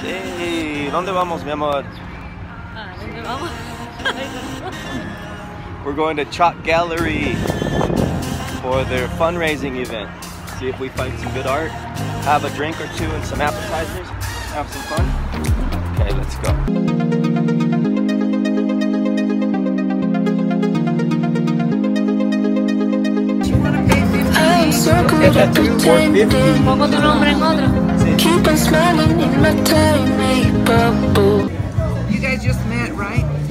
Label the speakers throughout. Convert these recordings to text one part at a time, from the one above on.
Speaker 1: Hey, ¿dónde vamos, mi amor?
Speaker 2: Ah, ¿dónde vamos?
Speaker 1: We're going to CHAC Gallery for their fundraising event. See if we find some good art, have a drink or two and some appetizers, have some fun. Okay, let's go.
Speaker 3: I'm so good at pretending.
Speaker 2: Pongo tu nombre en otro.
Speaker 3: Keep on smiling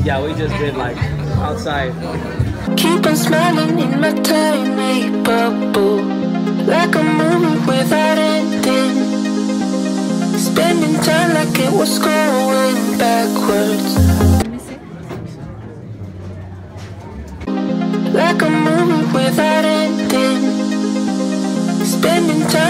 Speaker 1: Yeah, we just did like outside.
Speaker 3: Keep on smiling in my tiny bubble. Like a movie without ending. Spending time like it was going backwards. Like a movie without ending. Spending time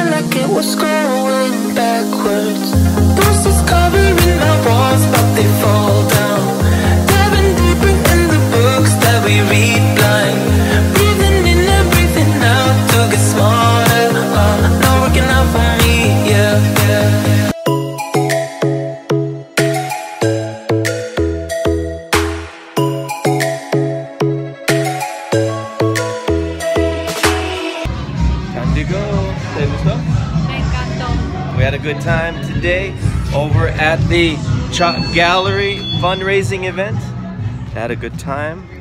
Speaker 1: gustó?
Speaker 2: Me encantó.
Speaker 1: We had a good time today over at the CHAC Gallery fundraising event. Had a good time.